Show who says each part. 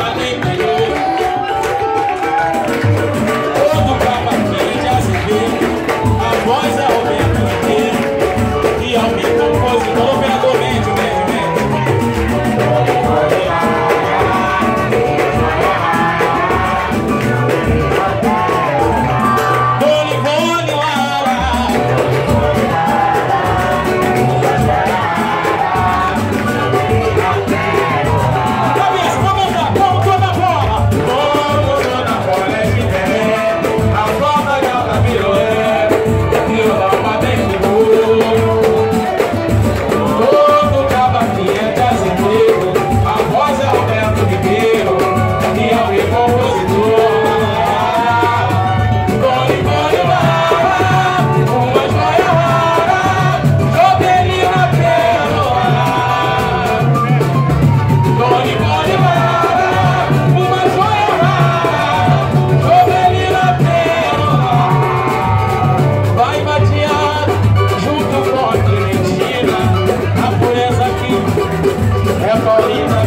Speaker 1: my think. Lord,